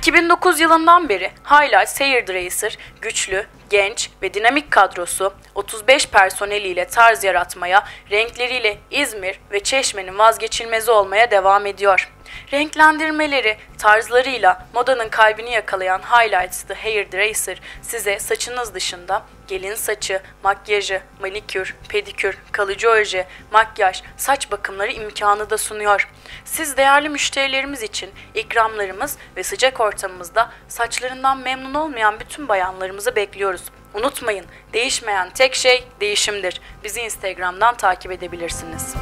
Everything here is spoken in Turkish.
2009 yılından beri Highlights Hairdresser güçlü, genç ve dinamik kadrosu 35 personeliyle tarz yaratmaya, renkleriyle İzmir ve Çeşme'nin vazgeçilmezi olmaya devam ediyor. Renklendirmeleri, tarzlarıyla modanın kalbini yakalayan Highlights The Hairdresser size saçınız dışında gelin saçı, makyajı, manikür, pedikür, kalıcı oje, makyaj, saç bakımları imkanı da sunuyor. Siz değerli müşterilerimiz için ikramlarımız ve sıcak ortamımızda saçlarından memnun olmayan bütün bayanlarımızı bekliyoruz. Unutmayın, değişmeyen tek şey değişimdir. Bizi Instagram'dan takip edebilirsiniz.